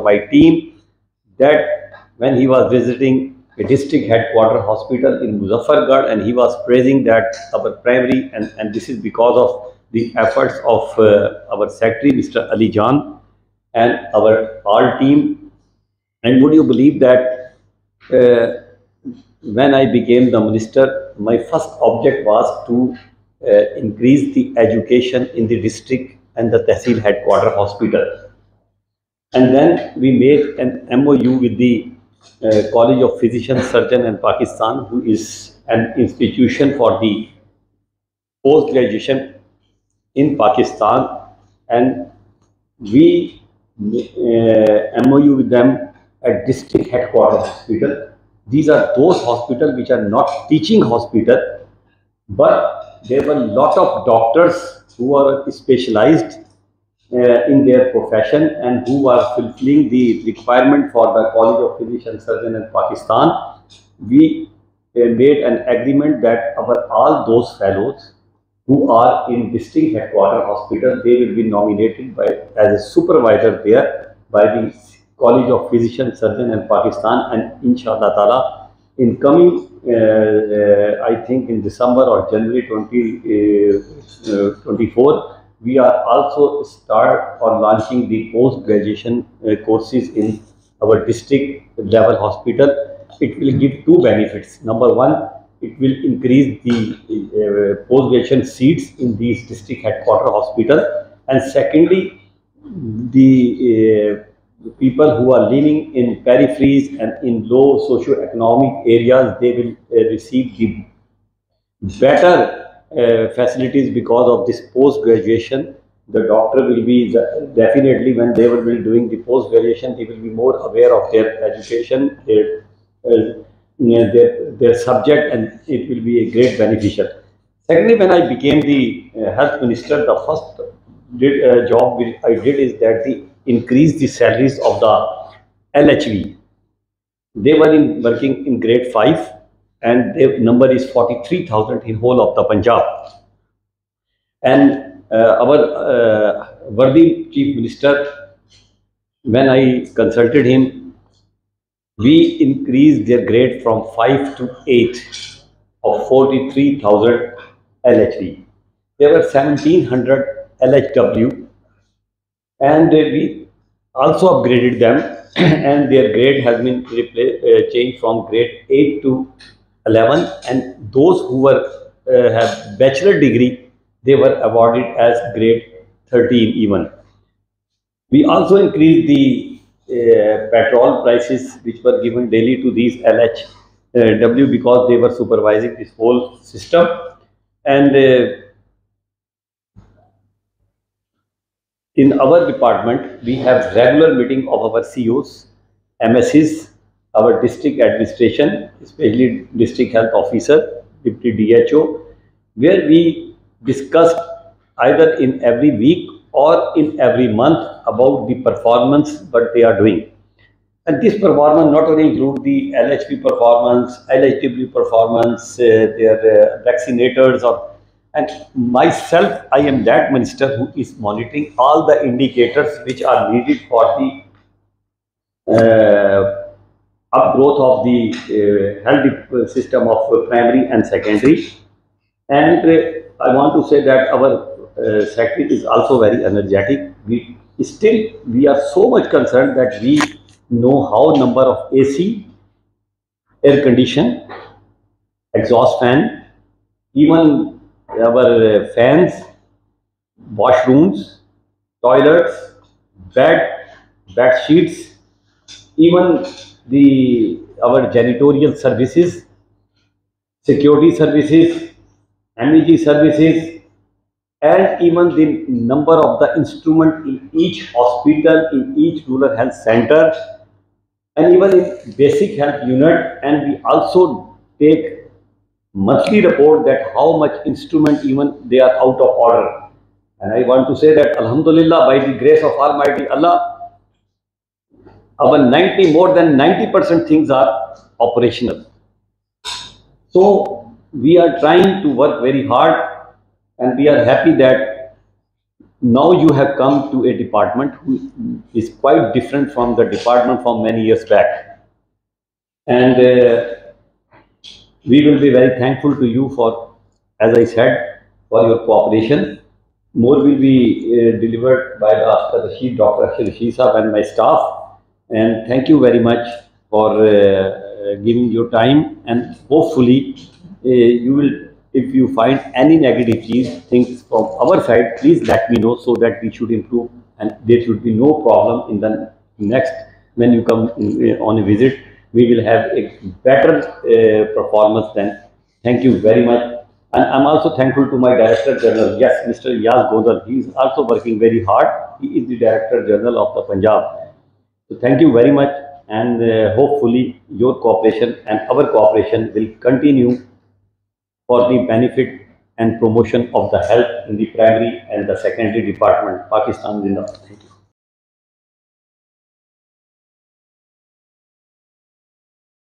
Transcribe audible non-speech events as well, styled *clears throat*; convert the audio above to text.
for my team that when he was visiting a district headquarter hospital in Muzaffargarh and he was praising that our primary and, and this is because of the efforts of uh, our secretary Mr. Ali Jan and our all team and would you believe that uh, when I became the minister my first object was to uh, increase the education in the district and the Tehsil headquarter hospital and then we made an MOU with the uh, College of Physicians, Surgeon in Pakistan, who is an institution for the post-graduation in Pakistan. And we uh, MOU with them at district headquarters hospital. These are those hospitals which are not teaching hospital, but there were a lot of doctors who are specialized uh, in their profession and who are fulfilling the requirement for the College of Physician Surgeon in Pakistan, we uh, made an agreement that our all those fellows who are in district headquarter hospital, they will be nominated by as a supervisor there by the College of Physician Surgeon in Pakistan and inshallah ta'ala in coming uh, uh, I think in December or January 2024 uh, we are also start or launching the post-graduation uh, courses in our district level hospital. It will give two benefits. Number one, it will increase the uh, post-graduation seats in these district headquarter hospital. And secondly, the uh, people who are living in peripheries and in low socio-economic areas, they will uh, receive the better facilities because of this post graduation the doctor will be definitely when they will be doing the post graduation they will be more aware of their education their uh, their, their subject and it will be a great beneficial. Secondly when i became the uh, health minister the first did, uh, job i did is that the increase the salaries of the lhv they were in working in grade 5 and the number is 43,000 in whole of the Punjab. And uh, our uh, worthy chief minister, when I consulted him, we increased their grade from 5 to 8 of 43,000 LHV. There were 1700 LHW and we also upgraded them *clears throat* and their grade has been uh, changed from grade 8 to 11 and those who were uh, have bachelor degree they were awarded as grade 13 even. We also increased the uh, petrol prices which were given daily to these LHW uh, because they were supervising this whole system. And uh, in our department we have regular meeting of our COs, MSs our district administration, especially district health officer, deputy DHO, where we discussed either in every week or in every month about the performance what they are doing. And this performance not only include the LHP performance, LHW performance, uh, their uh, vaccinators or and myself, I am that minister who is monitoring all the indicators which are needed for the uh, upgrowth of the uh, health system of uh, primary and secondary. And uh, I want to say that our sector is also very energetic. We still, we are so much concerned that we know how number of AC, air condition, exhaust fan, even our fans, washrooms, toilets, bed, bed sheets, even the our janitorial services, security services, MEG services, and even the number of the instrument in each hospital, in each rural health center, and even in basic health unit. And we also take monthly report that how much instrument even they are out of order. And I want to say that Alhamdulillah, by the grace of Almighty Allah, our 90 more than 90% things are operational so we are trying to work very hard and we are happy that now you have come to a department who is quite different from the department from many years back. And uh, we will be very thankful to you for, as I said, for your cooperation. More will be uh, delivered by the Rashid, Dr. Rashid and my staff. And thank you very much for uh, giving your time and hopefully uh, you will if you find any negative things from our side, please let me know so that we should improve and there should be no problem in the next when you come uh, on a visit. We will have a better uh, performance then. Thank you very much. And I'm also thankful to my Director General, yes, Mr. Ilyas Gondal. He is also working very hard. He is the Director General of the Punjab. So thank you very much and uh, hopefully your cooperation and our cooperation will continue for the benefit and promotion of the health in the primary and the secondary department, Pakistan Zindabad.